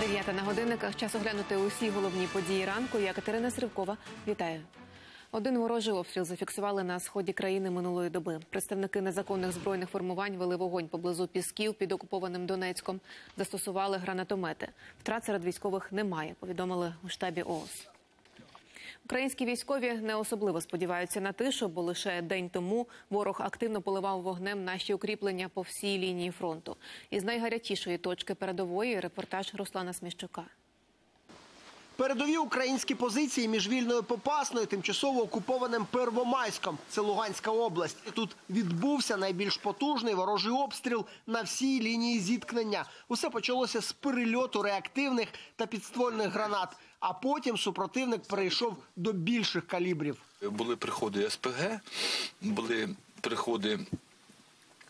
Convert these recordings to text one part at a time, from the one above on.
Дев'ята на годинниках. Час оглянути усі головні події ранку. Я Катерина Сривкова. Вітаю. Один ворожий обстріл зафіксували на сході країни минулої доби. Представники незаконних збройних формувань вели вогонь поблизу Пісків під окупованим Донецьком. Застосували гранатомети. Втрат серед військових немає. Повідомили у штабі ООС. Українські військові не особливо сподіваються на тишу, бо лише день тому ворог активно поливав вогнем наші укріплення по всій лінії фронту. Із найгарячішої точки передової репортаж Руслана Сміщука. Передові українські позиції між вільною Попасною, тимчасово окупованим Первомайськом. Це Луганська область. Тут відбувся найбільш потужний ворожий обстріл на всій лінії зіткнення. Усе почалося з перельоту реактивних та підствольних гранат. А потім супротивник перейшов до більших калібрів. Були приходи СПГ, були приходи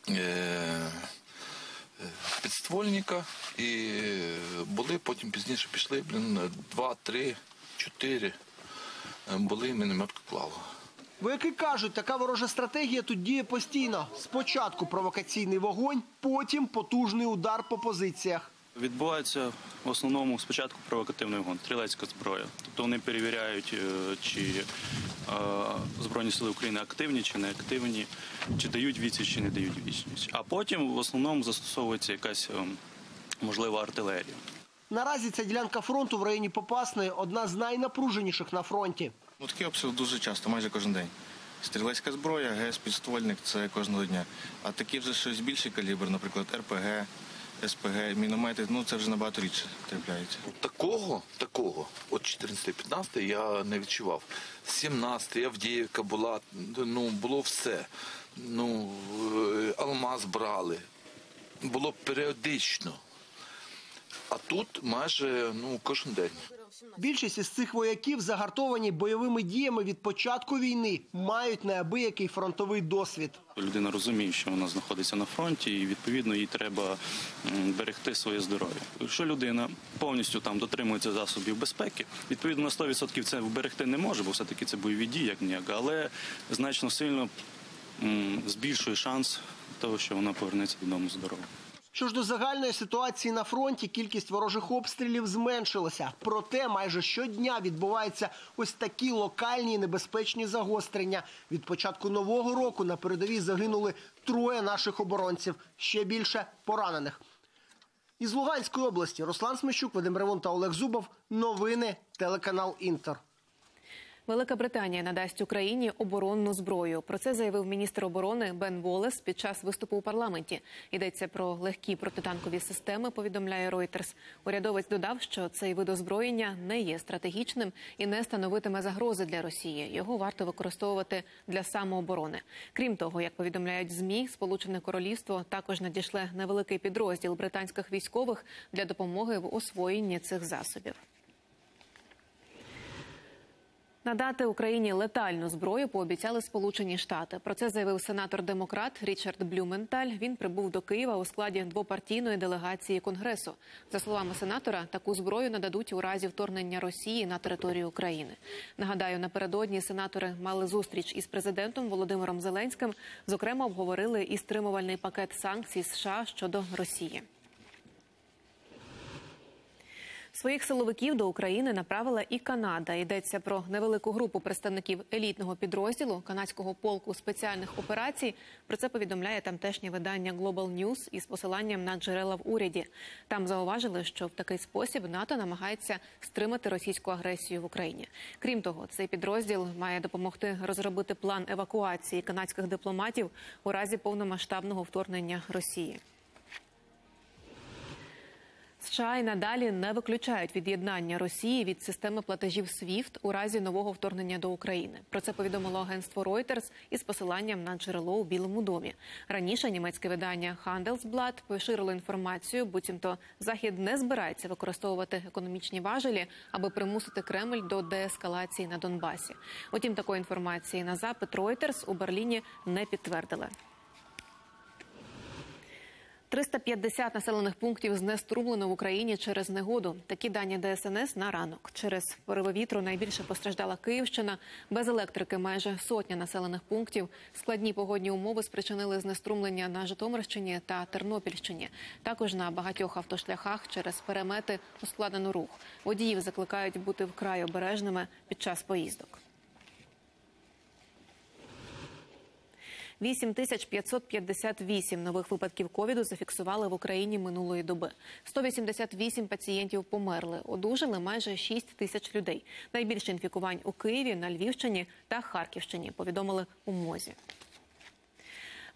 е, підствольника, і були потім пізніше пішли блін, два, три, чотири. е, Були мінометка клава. Вояки кажуть, така ворожа стратегія тут діє постійно. Спочатку провокаційний вогонь, потім потужний удар по позиціях. Відбувається в основному спочатку провокативний вогонь, стрілецька зброя. Тобто вони перевіряють, е, чи е, Збройні сили України активні чи не активні, чи дають відсіч, чи не дають відсіч. А потім в основному застосовується якась е, можлива артилерія. Наразі ця ділянка фронту в районі Попасної одна з найнапруженіших на фронті. Ну, такі обстріли дуже часто, майже кожен день. Стрілецька зброя, ГЕС, підствольник це кожного дня. А такі вже щось більший калібр, наприклад, РПГ, СПГ, міномети, ну це вже набагато рідше трапляється. Такого, такого, от 14-15 я не відчував. 17 Авдіївка була, ну було все. Ну, е, алмаз брали. Було періодично. А тут майже ну, кожен день. Більшість із цих вояків загартовані бойовими діями від початку війни, мають неабиякий фронтовий досвід. Людина розуміє, що вона знаходиться на фронті, і відповідно їй треба берегти своє здоров'я. Якщо людина повністю там дотримується засобів безпеки, відповідно на 100% це вберегти не може, бо все-таки це бойові дії, як ніяк, але значно сильно збільшує шанс того, що вона повернеться додому здоровою. Що ж до загальної ситуації на фронті, кількість ворожих обстрілів зменшилася. Проте майже щодня відбуваються ось такі локальні небезпечні загострення. Від початку нового року на передовій загинули троє наших оборонців. Ще більше поранених. Із Луганської області Руслан Смещук, Вадим Ревун та Олег Зубов. Новини телеканал Інтер. Велика Британія надасть Україні оборонну зброю. Про це заявив міністр оборони Бен Волес під час виступу у парламенті. Йдеться про легкі протитанкові системи. Повідомляє Reuters. Урядовець додав, що цей вид озброєння не є стратегічним і не становитиме загрози для Росії. Його варто використовувати для самооборони. Крім того, як повідомляють змі, Сполучене Королівство також надішле невеликий підрозділ британських військових для допомоги в освоєнні цих засобів. Надати Україні летальну зброю пообіцяли Сполучені Штати. Про це заявив сенатор демократ Річард Блюменталь. Він прибув до Києва у складі двопартійної делегації Конгресу. За словами сенатора, таку зброю нададуть у разі вторгнення Росії на територію України. Нагадаю, напередодні сенатори мали зустріч із президентом Володимиром Зеленським. Зокрема, обговорили і стримувальний пакет санкцій США щодо Росії. Своїх силовиків до України направила і Канада. Йдеться про невелику групу представників елітного підрозділу канадського полку спеціальних операцій. Про це повідомляє тамтешнє видання Global News із посиланням на джерела в уряді. Там зауважили, що в такий спосіб НАТО намагається стримати російську агресію в Україні. Крім того, цей підрозділ має допомогти розробити план евакуації канадських дипломатів у разі повномасштабного вторгнення Росії. США і надалі не виключають від'єднання Росії від системи платежів SWIFT у разі нового вторгнення до України. Про це повідомило агентство Reuters із посиланням на джерело у Білому домі. Раніше німецьке видання Handelsblatt поширило інформацію, буцімто Захід не збирається використовувати економічні важелі, аби примусити Кремль до деескалації на Донбасі. Утім, такої інформації на запит Reuters у Берліні не підтвердили. 350 населених пунктів знеструмлено в Україні через негоду. Такі дані ДСНС на ранок. Через пориви вітру найбільше постраждала Київщина. Без електрики майже сотня населених пунктів. Складні погодні умови спричинили знеструмлення на Житомирщині та Тернопільщині. Також на багатьох автошляхах через перемети ускладнено рух. Водіїв закликають бути вкрай обережними під час поїздок. 8558 нових випадків ковіду зафіксували в Україні минулої доби. 188 пацієнтів померли. Одужали майже 6 тисяч людей. Найбільше інфікувань у Києві, на Львівщині та Харківщині. Повідомили у МОЗі.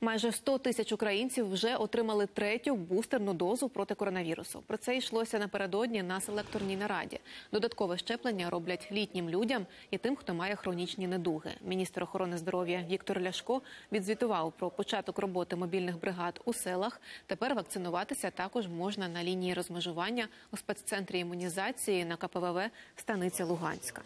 Майже 100 тисяч українців вже отримали третю бустерну дозу проти коронавірусу. Про це йшлося напередодні на селекторній нараді. Додаткове щеплення роблять літнім людям і тим, хто має хронічні недуги. Міністр охорони здоров'я Віктор Ляшко відзвітував про початок роботи мобільних бригад у селах. Тепер вакцинуватися також можна на лінії розмежування у спеццентрі імунізації на КПВВ Станиця Луганська.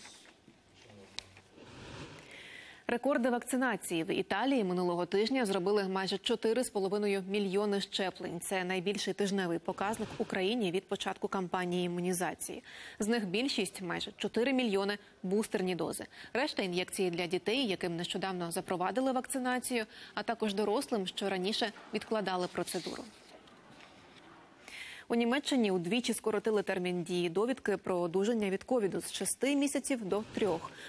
Рекорди вакцинації в Італії минулого тижня зробили майже 4,5 мільйони щеплень. Це найбільший тижневий показник Україні від початку кампанії імунізації. З них більшість майже 4 мільйони бустерні дози. Решта ін'єкції для дітей, яким нещодавно запровадили вакцинацію, а також дорослим, що раніше відкладали процедуру. У Німеччині удвічі скоротили термін дії довідки про одужання від ковіду з 6 місяців до 3.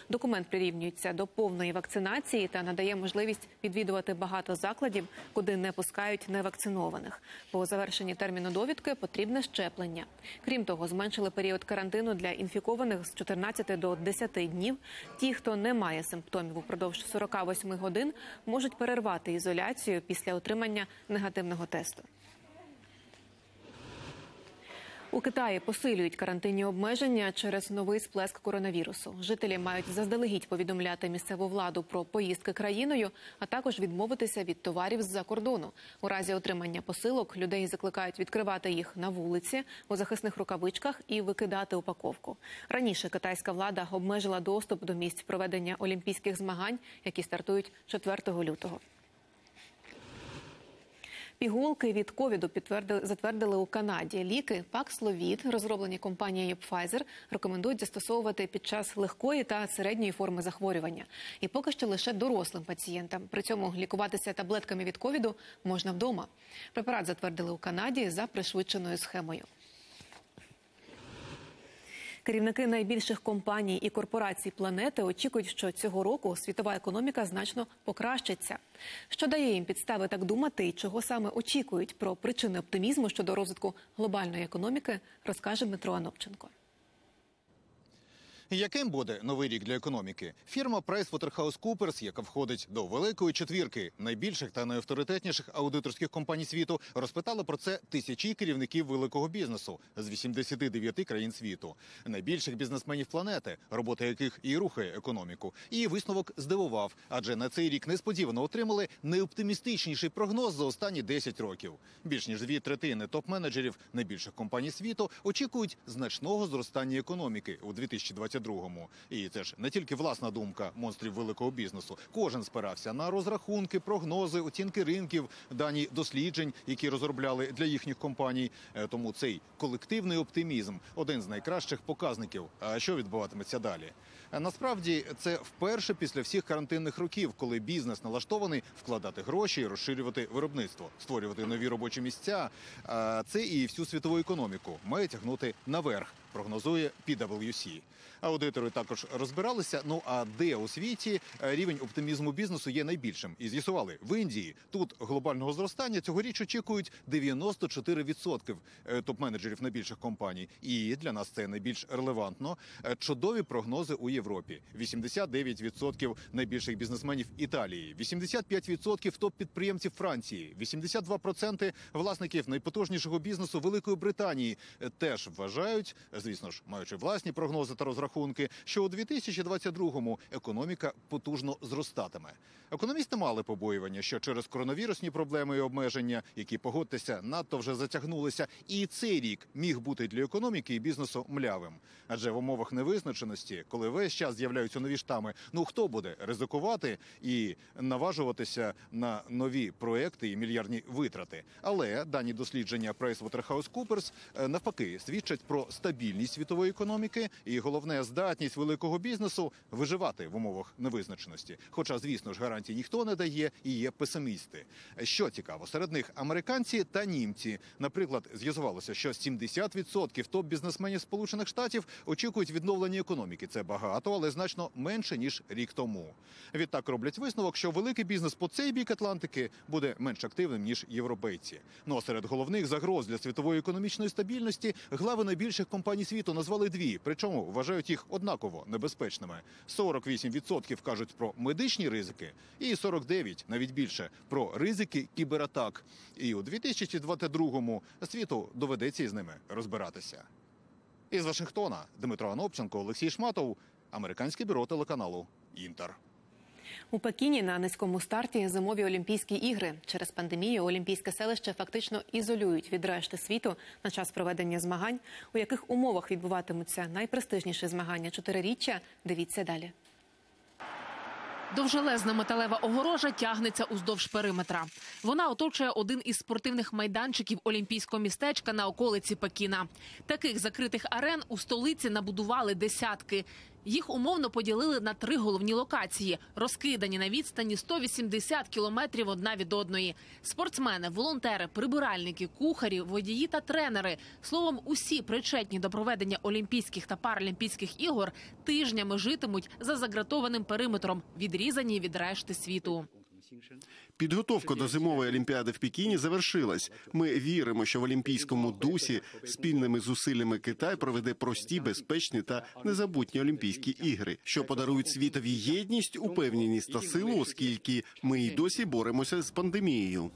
Документ прирівнюється до повної вакцинації та надає можливість відвідувати багато закладів, куди не пускають невакцинованих. По завершенні терміну довідки потрібне щеплення. Крім того, зменшили період карантину для інфікованих з 14 до 10 днів. Ті, хто не має симптомів упродовж 48 годин, можуть перервати ізоляцію після отримання негативного тесту. У Китаї посилюють карантинні обмеження через новий сплеск коронавірусу. Жителі мають заздалегідь повідомляти місцеву владу про поїздки країною, а також відмовитися від товарів з-за кордону. У разі отримання посилок людей закликають відкривати їх на вулиці у захисних рукавичках і викидати упаковку. Раніше китайська влада обмежила доступ до місць проведення олімпійських змагань, які стартують 4 лютого. Пігулки від ковіду затвердили у Канаді. Ліки Паксловід, розроблені компанією Pfizer, рекомендують застосовувати під час легкої та середньої форми захворювання, і поки що лише дорослим пацієнтам. При цьому лікуватися таблетками від ковіду можна вдома. Препарат затвердили у Канаді за пришвидшеною схемою. Керівники найбільших компаній і корпорацій планети очікують, що цього року світова економіка значно покращиться. Що дає їм підстави так думати, і чого саме очікують про причини оптимізму щодо розвитку глобальної економіки, розкаже Дмитро Анопченко. Яким буде новий рік для економіки? Фірма PricewaterhouseCoopers, яка входить до великої четвірки найбільших та найавторитетніших аудиторських компаній світу, розпитала про це тисячі керівників великого бізнесу з 89 країн світу, найбільших бізнесменів планети, робота яких і рухає економіку. І висновок здивував, адже на цей рік несподівано отримали найоптимістичніший прогноз за останні 10 років. Більш ніж дві третини топ-менеджерів найбільших компаній світу очікують значного зростання економіки у 2022 22-му. І це ж не тільки власна думка монстрів великого бізнесу. Кожен спирався на розрахунки, прогнози, оцінки ринків, дані досліджень, які розробляли для їхніх компаній. Е, Тому цей колективний оптимізм один з найкращих показників. Що відбуватиметься далі? Е, Насправді це вперше після всіх карантинних років, коли бізнес налаштований вкладати гроші, розширювати виробництво, створювати нові робочі місця. Це і всю світову економіку має тягнути наверх. Прогнозує PwC. Аудитори також розбиралися. Ну а де у світі е, рівень оптимізму бізнесу є найбільшим? І з'ясували в Індії. Тут глобального зростання цьогоріч очікують 94% е, топ-менеджерів найбільших компаній. І для нас це найбільш релевантно. Е, Чудові прогнози у Європі: 89% найбільших бізнесменів Італії, 85% топ-підприємців Франції, 82% власників найпотужнішого бізнесу Великої Британії теж вважають, звісно ж, маючи власні прогнози та розрахунки, що у 2022-му економіка потужно зростатиме. Економісти мали побоювання, що через коронавірусні проблеми і обмеження, які погодьтеся, надто вже затягнулися, і цей рік міг бути для економіки і бізнесу млявим. Адже в умовах невизначеності, коли весь час з'являються нові штами, ну хто буде ризикувати і наважуватися на нові проекти і мільярдні витрати. Але дані дослідження PricewaterhouseCoopers е, навпаки свідчать про стабільність світової економіки і головне здатність великого бізнесу виживати в умовах невизначеності. Хоча, звісно ж, гарантій ніхто не дає, і є песимісти. Що цікаво, серед них американці та німці. Наприклад, з'ясувалося, що 70% топ-бізнесменів Сполучених Штатів очікують відновлення економіки. Це багато, але значно менше ніж рік тому. Відтак роблять висновок, що великий бізнес по цей бік Атлантики буде менш активним ніж європейці. Ну а серед головних загроз для світової економічної стабільності глави найбільших компаній світу назвали дві, причому вважають їх однаково небезпечними. 48% кажуть про медичні ризики, і 49% навіть більше про ризики кібератак. І у 2022-му світу доведеться із ними розбиратися. Із Вашингтона Дмитро Анопченко, Олексій Шматов, американське бюро телеканалу Інтер. У Пекіні на низькому старті зимові Олімпійські ігри. Через пандемію Олімпійське селище фактично ізолюють від решти світу на час проведення змагань. У яких умовах відбуватимуться найпрестижніші змагання чотириріччя? Дивіться далі. Довжелезна металева огорожа тягнеться уздовж периметра. Вона оточує один із спортивних майданчиків олімпійського містечка на околиці Пекіна. Таких закритих арен у столиці набудували десятки. Їх умовно поділили на три головні локації, розкидані на відстані 180 кілометрів одна від одної. Спортсмени, волонтери, прибиральники, кухарі, водії та тренери словом, усі причетні до проведення олімпійських та паралімпійських ігор тижнями житимуть за загратованим периметром, відрізані від решти світу. Підготовка до зимової олімпіади в Пекіні завершилась. Ми віримо, що в олімпійському дусі спільними зусиллями Китай проведе прості, безпечні та незабутні Олімпійські ігри, що подарують світові єдність, упевненість та силу, оскільки ми й досі боремося з пандемією.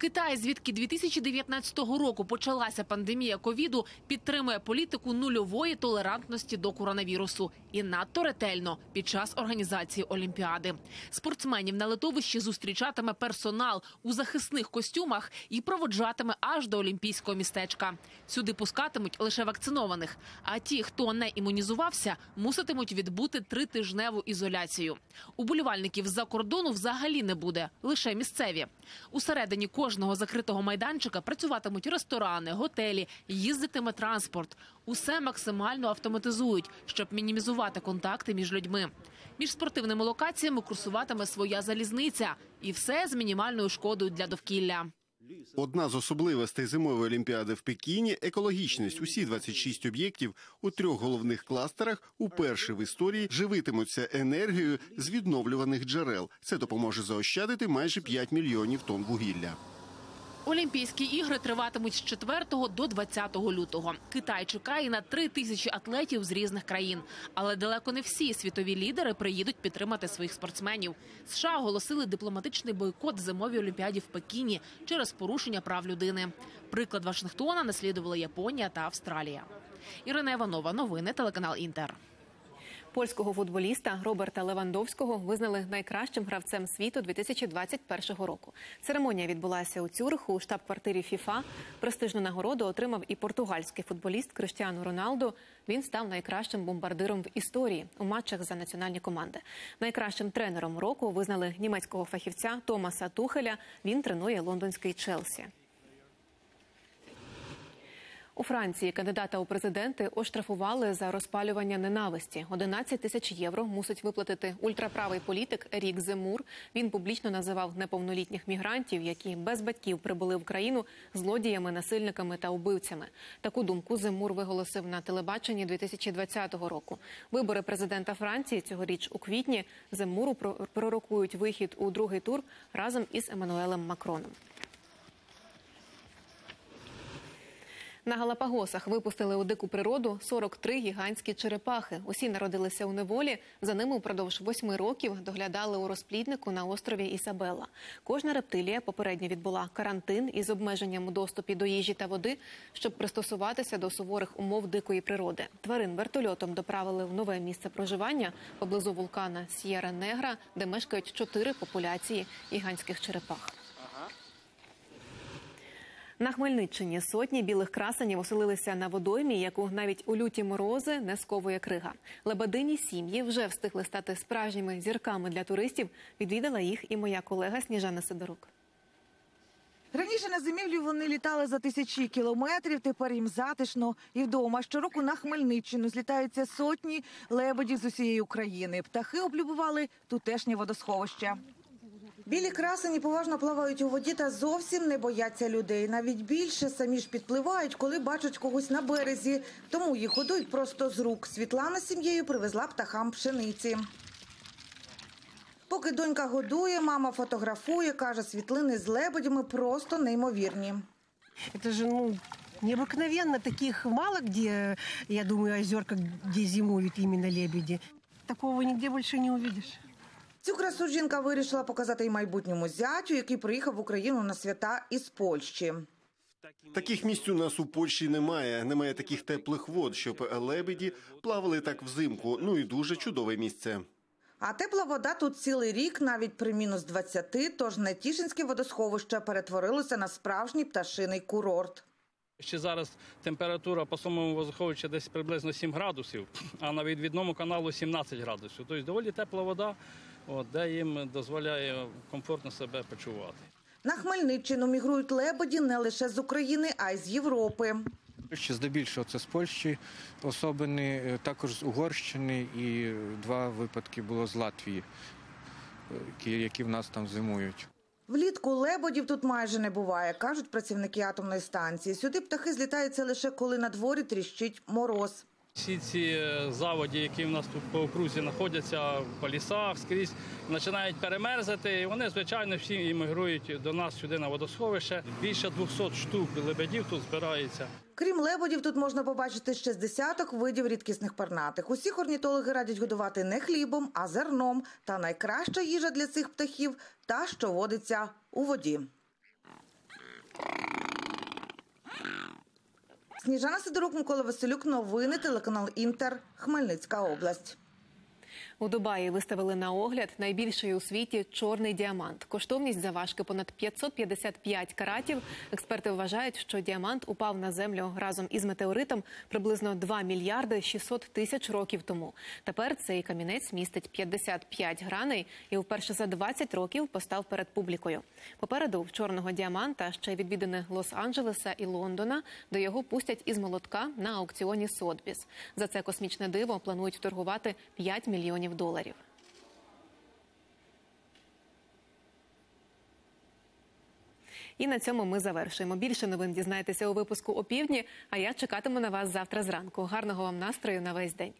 Китай, звідки 2019 року почалася пандемія ковіду, підтримує політику нульової толерантності до коронавірусу і надто ретельно під час організації Олімпіади. Спортсменів на литовищі зустрічатиме персонал у захисних костюмах і проводжатиме аж до олімпійського містечка. Сюди пускатимуть лише вакцинованих. А ті, хто не імунізувався, муситимуть відбути тритижневу ізоляцію. Уболівальників з-за кордону взагалі не буде, лише місцеві. Усередині кожного закритого майданчика працюватимуть ресторани, готелі, їздитиме транспорт. Усе максимально автоматизують, щоб мінімізувати контакти між людьми. Між спортивними локаціями курсуватиме своя залізниця, і все з мінімальною шкодою для довкілля. Одна з особливостей зимової олімпіади в Пекіні екологічність. Усі 26 об'єктів у трьох головних кластерах уперше в історії живитимуться енергією з відновлюваних джерел. Це допоможе заощадити майже 5 мільйонів тонн вугілля. Олімпійські ігри триватимуть з 4 до 20 лютого. Китай чекає на 3 тисячі атлетів з різних країн, але далеко не всі світові лідери приїдуть підтримати своїх спортсменів. США оголосили дипломатичний бойкот зимовій олімпіаді в Пекіні через порушення прав людини. Приклад Вашингтона наслідували Японія та Австралія. Ірина Іванова, новини телеканал Інтер. Польського футболіста Роберта Левандовського визнали найкращим гравцем світу 2021 року. Церемонія відбулася у Цюриху у штаб-квартирі ФІФА. Престижну нагороду отримав і португальський футболіст Криштіану Роналду. Він став найкращим бомбардиром в історії у матчах за національні команди. Найкращим тренером року визнали німецького фахівця Томаса Тухеля. Він тренує лондонський Челсі. У Франції кандидата у президенти оштрафували за розпалювання ненависті. 11 тисяч євро мусить виплатити ультраправий політик Рік Земур. Він публічно називав неповнолітніх мігрантів, які без батьків прибули в країну злодіями, насильниками та убивцями. Таку думку Земур виголосив на телебаченні 2020 року. Вибори президента Франції цьогоріч у квітні Земуру пророкують вихід у другий тур разом із Еммануелем Макроном. На Галапагосах випустили у дику природу 43 гігантські черепахи. Усі народилися у неволі. За ними упродовж восьми років доглядали у розпліднику на острові Ісабелла. Кожна рептилія попередньо відбула карантин із обмеженням у доступі до їжі та води, щоб пристосуватися до суворих умов дикої природи. Тварин вертольотом доправили в нове місце проживання поблизу вулкана С'єра Негра, де мешкають чотири популяції гігантських черепах. На Хмельниччині сотні білих красенів оселилися на водоймі, яку навіть у люті морози не сковує крига. Лебедині сім'ї вже встигли стати справжніми зірками для туристів. Відвідала їх і моя колега Сніжана Сидорук. Раніше на зимівлі вони літали за тисячі кілометрів. Тепер їм затишно і вдома. Щороку на Хмельниччину злітаються сотні лебедів з усієї України. Птахи облюбували тутешнє водосховище. Білі красені поважно плавають у воді та зовсім не бояться людей. Навіть більше самі ж підпливають, коли бачать когось на березі. Тому їх годують просто з рук. Світлана з сім'єю привезла птахам пшениці. Поки донька годує, мама фотографує, каже, світлини з лебедями просто неймовірні. Это же, ну, необыкновенно. Таких мало где, я думаю, озерка, где зимуют именно лебеди. Такого нигде больше не увидишь. Цю красу жінка вирішила показати й майбутньому зятю, який приїхав в Україну на свята із Польщі. Таких місць у нас у Польщі немає. Немає таких теплих вод, щоб лебеді плавали так взимку. Ну і дуже чудове місце. А тепла вода тут цілий рік, навіть при мінус 20, тож Нетішинське водосховище перетворилося на справжній пташиний курорт. Ще зараз температура по самому водоховищі десь приблизно 7 градусів, а на відвідному каналу 17 градусів. Тобто доволі тепла вода, от, де їм дозволяє комфортно себе почувати. На Хмельниччину мігрують лебеді не лише з України, а й з Європи. Ще здебільшого це з Польщі особини, е, також з Угорщини і два випадки було з Латвії, е, які, в нас там зимують. Влітку лебедів тут майже не буває, кажуть працівники атомної станції. Сюди птахи злітаються лише коли на дворі тріщить мороз. Всі ці е, заводі, які в нас тут по окрузі знаходяться по лісах, скрізь починають перемерзати. Вони, звичайно, всі іммігрують до нас сюди на водосховище. Більше 200 штук лебедів тут збирається. Крім лебедів, тут можна побачити ще з десяток видів рідкісних пернатих. Усіх орнітологи радять годувати не хлібом, а зерном. Та найкраща їжа для цих птахів – та, що водиться у воді. Сніжана Сидорук, Микола Василюк. Новини, телеканал Інтер. Хмельницька область. У Дубаї виставили на огляд найбільший у світі чорний діамант. Коштовність заважки понад 555 каратів. Експерти вважають, що діамант упав на землю разом із метеоритом приблизно 2 мільярди 600 тисяч років тому. Тепер цей камінець містить 55 граней і вперше за 20 років постав перед публікою. Попереду в чорного діаманта ще відвідини Лос-Анджелеса і Лондона. До його пустять із молотка на аукціоні Сотбіс. За це космічне диво планують торгувати 5 мільйонів доларів. І на цьому ми завершуємо. Більше новин дізнаєтеся у випуску опівдні. А я чекатиму на вас завтра зранку. Гарного вам настрою на весь день.